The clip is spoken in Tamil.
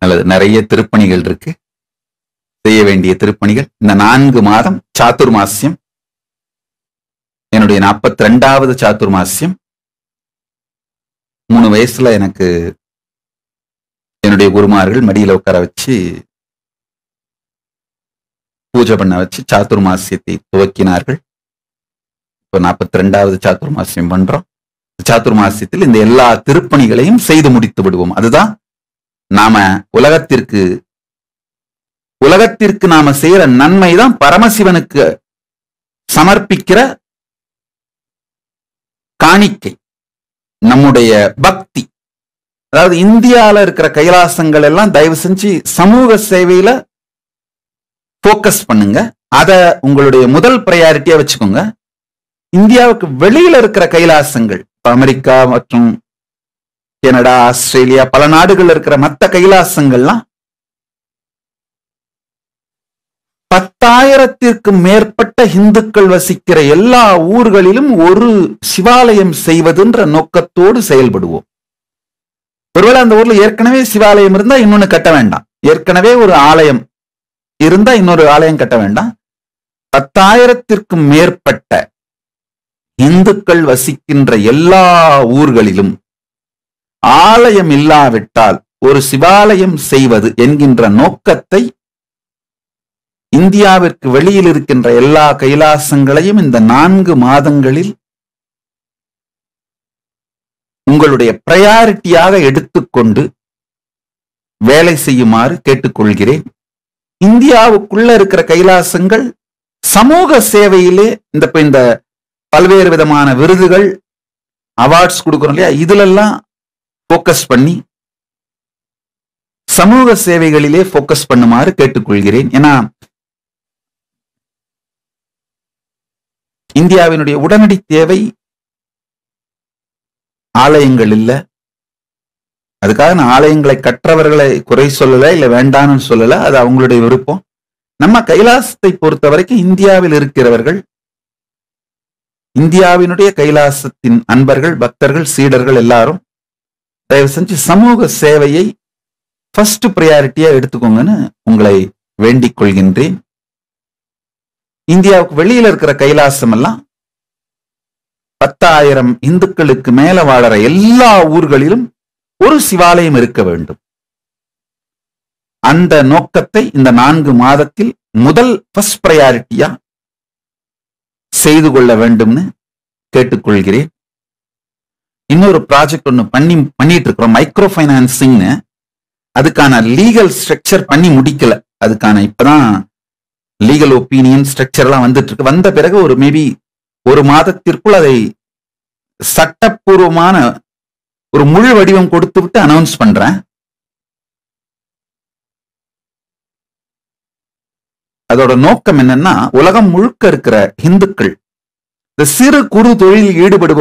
நல்லது நிறைய திருப்பணிகள் இருக்கு. செய்ய வேண்டிய திருப்பணிகள். இந்த நான்கு மாதம் சாத்துர்மாசியம். என்னுடைய நாற்பத்தி ரெண்டாவது சாத்துர்மாசியம். மூணு வயசுல எனக்கு என்னுடைய குருமார்கள் மடியில உட்கார வச்சு பூஜை பண்ண வச்சு சாத்துர்மாசியத்தை துவக்கினார்கள். இப்போ நாற்பத்தி ரெண்டாவது சாத்துர்மாசியம் பண்றோம். சாத்துர்மாசியத்தில் இந்த எல்லா திருப்பணிகளையும் செய்து முடித்து விடுவோம். அதுதான் நாம உலகத்திற்கு உலகத்திற்கு நாம செய்யற நன்மை தான் பரமசிவனுக்கு சமர்ப்பிக்கிற காணிக்கை நம்முடைய பக்தி. அதாவது இந்தியால இருக்கிற கைலாசங்கள் எல்லாம் தயவு செஞ்சு சமூக சேவையில போக்கஸ் பண்ணுங்க. அத உங்களுடைய முதல் ப்ரையாரிட்டியா வச்சுக்கோங்க. இந்தியாவுக்கு வெளியில இருக்கிற கைலாசங்கள் அமெரிக்கா மற்றும் கனடா ஆஸ்திரேலியா பல நாடுகள் இருக்கிற மத்த கைலாசங்கள்லாம் பத்தாயிரத்திற்கும் மேற்பட்ட இந்துக்கள் வசிக்கிற எல்லா ஊர்களிலும் ஒரு சிவாலயம் செய்வதுன்ற நோக்கத்தோடு செயல்படுவோம். ஒருவேளை அந்த ஊர்ல ஏற்கனவே சிவாலயம் இருந்தா இன்னொன்னு கட்ட வேண்டாம். ஏற்கனவே ஒரு ஆலயம் இருந்தா இன்னொரு ஆலயம் கட்ட வேண்டாம். பத்தாயிரத்திற்கும் மேற்பட்ட இந்துக்கள் வசிக்கின்ற எல்லா ஊர்களிலும் ஆலயம் இல்லாவிட்டால் ஒரு சிவாலயம் செய்வது என்கின்ற நோக்கத்தை இந்தியாவிற்கு வெளியில் இருக்கின்ற எல்லா கைலாசங்களையும் இந்த நான்கு மாதங்களில் உங்களுடைய பிரையாரிட்டியாக எடுத்துக்கொண்டு வேலை செய்யுமாறு கேட்டுக்கொள்கிறேன். இந்தியாவுக்குள்ள இருக்கிற கைலாசங்கள் சமூக சேவையிலே இந்த இந்த பல்வேறு விதமான விருதுகள் அவார்ட்ஸ் கொடுக்குறோம் இல்லையா? இதுலெல்லாம் போக்கஸ் பண்ணி சமூக சேவைகளிலே போக்கஸ் பண்ணுமாறு கேட்டுக்கொள்கிறேன். ஏன்னா இந்தியாவினுடைய உடனடி தேவை ஆலயங்கள் இல்ல. அதுக்காக நான் ஆலயங்களை கற்றவர்களை குறை சொல்லல இல்ல வேண்டான்னு சொல்லல அது அவங்களுடைய விருப்பம். நம்ம கைலாசத்தை பொறுத்த வரைக்கும் இந்தியாவில் இருக்கிறவர்கள் இந்தியாவினுடைய கைலாசத்தின் அன்பர்கள் பக்தர்கள் சீடர்கள் எல்லாரும் தயவு செஞ்சு சமூக சேவையை ஃபர்ஸ்ட் ப்ரையாரிட்டியா எடுத்துக்கோங்கன்னு உங்களை வேண்டிக் கொள்கின்றேன். இந்தியாவுக்கு வெளியில இருக்கிற கைலாசம் எல்லாம் பத்தாயிரம் இந்துக்களுக்கு மேல வாழற எல்லா ஊர்களிலும் ஒரு சிவாலயம் இருக்க வேண்டும். அந்த நோக்கத்தை இந்த நான்கு மாதத்தில் முதல் ஃபர்ஸ்ட் ப்ரையாரிட்டியா செய்து கொள்ள வேண்டும்னு கேட்டுக்கொள்கிறேன். இன்னொரு ப்ராஜெக்ட் ஒன்று பண்ணி பண்ணிட்டு இருக்கிறோம் மைக்ரோ ஃபைனான்சிங்னு அதுக்கான லீகல் ஸ்ட்ரக்சர் பண்ணி முடிக்கல. அதுக்கான இப்பதான் லீகல் ஒப்பீனியன் ஸ்ட்ரக்சர்லாம் வந்துட்டு இருக்கு வந்த பிறகு ஒரு மேபி ஒரு மாதத்திற்குள் அதை சட்டப்பூர்வமான ஒரு முழு வடிவம் கொடுத்து விட்டு அனௌன்ஸ் பண்றேன். அதோட நோக்கம் என்னன்னா உலகம் முழுக்க இருக்கிற இந்துக்கள் இந்த சிறு குறு தொழிலில் ஈடுபடுபவர்